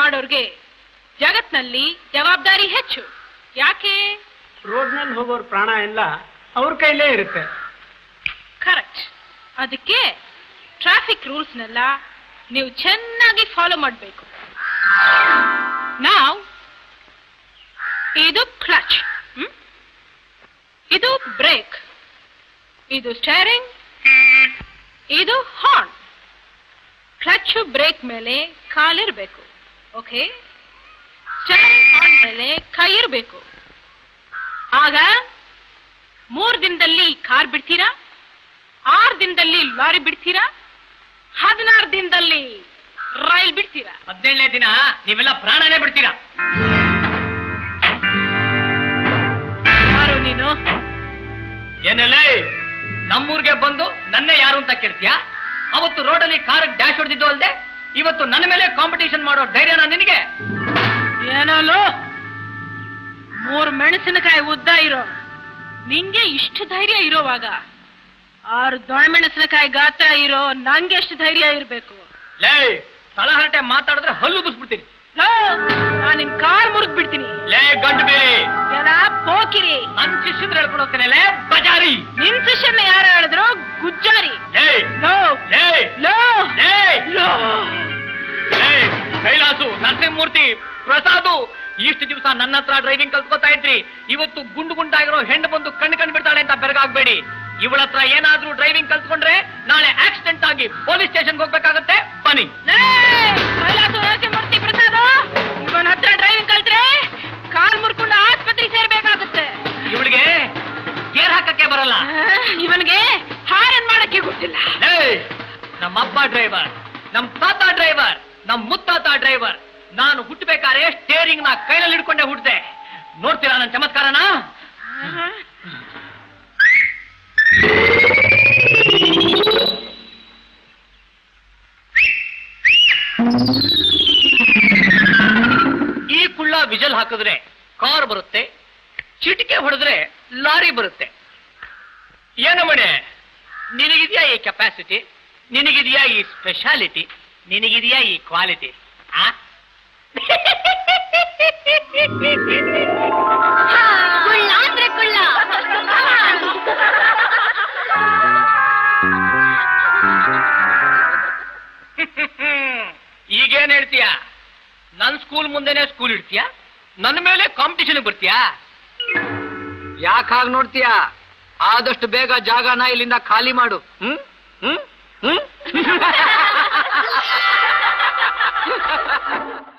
ಮಾಡೋರ್ಗೆ ಜಗತ್ನಲ್ಲಿ ಜವಾಬ್ದಾರಿ ಹೆಚ್ಚು. ಯಾಕೆ? ರೋಡ್ನಲ್ಲಿ ಹೋಗೋರ್ ಪ್ರಾಣ ಎಲ್ಲ ಅವ್ರ ಕೈಲೇ ಇರುತ್ತೆ. ಕರೆಕ್ಟ್ ಅದಕ್ಕೆ ಟ್ರಾಫಿಕ್ ರೂಲ್ಸ್ ನೆಲ್ಲ ನೀವು ಚೆನ್ನಾಗಿ ಫಾಲೋ ಮಾಡಬೇಕು. ನಾವು ಇದು ಕ್ಲಚ್ ಇದು ಬ್ರೇಕ್ ಇದು ಸ್ಟೇರಿಂಗ್ ಇದು ಹಾರ್ನ್ ಕ್ಲಚ್ ಬ್ರೇಕ್ ಮೇಲೆ ಕಾಲಿರ್ಬೇಕು. ಓಕೆ? ಹಾರ್ನ್ ಮೇಲೆ ಕೈ ಇರಬೇಕು. ಆಗ ಮೂರ್ ದಿನದಲ್ಲಿ ಕಾರ್ ಬಿಡ್ತೀರಾ? ಆರು ದಿನದಲ್ಲಿ ಲಾರಿ ಬಿಡ್ತೀರಾ? ಹದಿನಾರು ದಿನದಲ್ಲಿ ರೈಲ್ ಬಿಡ್ತೀರಾ? ಹದಿನೇಳನೇ ದಿನ ನೀವೆಲ್ಲ ಪ್ರಾಣನೇ ಬಿಡ್ತೀರಾ? ಯಾರು ನೀನು? ಏನೆಲ್ಲೇ? ನಮ್ಮೂರ್ಗೆ ಬಂದು ನನ್ನೇ ಯಾರು ಅಂತ ಕೇಳ್ತೀಯಾ? ಅವತ್ತು ರೋಡಲ್ಲಿ ಕಾರ್ ಡ್ಯಾಶ್ ಹೊಡೆದಿದ್ದು ಅಲ್ದೆ ಇವತ್ತು ನನ್ನ ಮೇಲೆ ಕಾಂಪಿಟೇಷನ್ ಮಾಡೋ ಧೈರ್ಯನ ನಿನಗೆ? ಏನಲ್ಲ? ಮೂರು ಮೆಣಸಿನಕಾಯಿ ಉದ್ದ ಇರೋ. ನಿಂಗೆ ಇಷ್ಟು ಧೈರ್ಯ ಇರೋವಾಗ? ಆರು ದೊಣ್ಣೆ ಮೆಣಸಿನಕಾಯಿ ಗಾತ್ರ ಇರೋ ನಂಗೆ ಎಷ್ಟು ಧೈರ್ಯ ಇರಬೇಕು. ಲೇ ತಲಹರಟೆ ಮಾತಾಡಿದ್ರೆ ಹಲ್ಲು ಬಿಸ್ಬಿಡ್ತೀನಿ ನಾನು ನಾನ್ ಕಾರ್ ಮುರುಗ್ ಬಿಡ್ತೀನಿ. ಲೇ ಗಂಡು ಬೇರೆ ಎಲ್ಲ ಪೋಕಿರಿ. ನನ್ ಶಿಷ್ಯದ್ರು ಹೇಳ್ಕೊಂಡು ಹೋಗ್ತೇನೆ. ಲೇ ಬಜಾರಿ. ನಿನ್ ಶಿಷ್ಯನ ಯಾರು ಹೇಳಿದ್ರು? ಗುಜ್ಜಾರಿ ನರಸಿಂಹಮೂರ್ತಿ ಪ್ರಸಾದು ಇಷ್ಟು ದಿವಸ ನನ್ನ ಹತ್ರ ಡ್ರೈವಿಂಗ್ ಕಲ್ತ್ಕೊತಾ ಇದ್ರಿ. ಇವತ್ತು ಗುಂಡು ಗುಂಡಾಗಿರೋ ಹೆಣ್ಣು ಬಂದು ಕಣ್ಣು ಕಣ್ಣು ಬಿಡ್ತಾಳೆ ಅಂತ ಬೆರಗಾಗ್ಬೇಡಿ. ಇವಳ ಹತ್ರ ಏನಾದ್ರೂ ಡ್ರೈವಿಂಗ್ ಕಲ್ತ್ಕೊಂಡ್ರೆ ನಾಳೆ ಆಕ್ಸಿಡೆಂಟ್ ಆಗಿ ಪೊಲೀಸ್ ಸ್ಟೇಷನ್ಗೆ ಹೋಗ್ಬೇಕಾಗತ್ತೆ. ಬನ್ನಿ. ಇವನ್ ಹತ್ರ ಡ್ರೈವಿಂಗ್ ಕಲ್ತ್ರೆ ಕಾಲ್ ಮುರ್ಕೊಂಡು ಆಸ್ಪತ್ರೆಗೆ ಸೇರ್ಬೇಕಾಗುತ್ತೆ. ಇವಳಿಗೆ ಗೇರ್ ಹಾಕಕ್ಕೆ ಬರಲ್ಲ. ಇವನಿಗೆ ಹಾರನ್ ಮಾಡಕ್ಕೆ ಗೊತ್ತಿಲ್ಲ. ನಮ್ಮಪ್ಪ ಡ್ರೈವರ್ ನಮ್ ತಾತ ಡ್ರೈವರ್ ನಮ್ ಮುತ್ತಾತ ಡ್ರೈವರ್ ನಾನು ಹುಟ್ಟಬೇಕಾದ್ರೆ ಸ್ಟೇರಿಂಗ್ನ ಕೈನಲ್ಲಿ ಹಿಡ್ಕೊಂಡೆ ಹುಟ್ಟಿದೆ ನೋಡ್ತೀರಾ ನನ್ನ ಚಮತ್ಕಾರನ? ಈ ಕುಳ್ಳ ವಿಜಲ್ ಹಾಕಿದ್ರೆ ಕಾರ್ ಬರುತ್ತೆ, ಚಿಟಿಕೆ ಹೊಡೆದ್ರೆ ಲಾರಿ ಬರುತ್ತೆ. ಏನು ಮಣೆ? ನಿನಗಿದೆಯಾ ಈ ಕೆಪಾಸಿಟಿ ನಿನಗಿದೆಯಾ ಈ ಸ್ಪೆಷಾಲಿಟಿ ನಿನಗಿದೆಯಾ ಈ ಕ್ವಾಲಿಟಿ ಆ? ಈಗೇನ್ ಹೇಳ್ತೀಯ? ನನ್ ಸ್ಕೂಲ್ ಮುಂದೆನೆ ಸ್ಕೂಲ್ ಇಡ್ತೀಯ? ನನ್ನ ಮೇಲೆ ಕಾಂಪಿಟಿಷನ್ ಬರ್ತೀಯಾ? ಯಾಕಾಗ್ ನೋಡ್ತೀಯಾ? ಆದಷ್ಟು ಬೇಗ ಜಾಗನ ಇಲ್ಲಿಂದ ಖಾಲಿ ಮಾಡು. ಹ್ಮ್? ಹ್ಮ್? ಹ್ಮ್?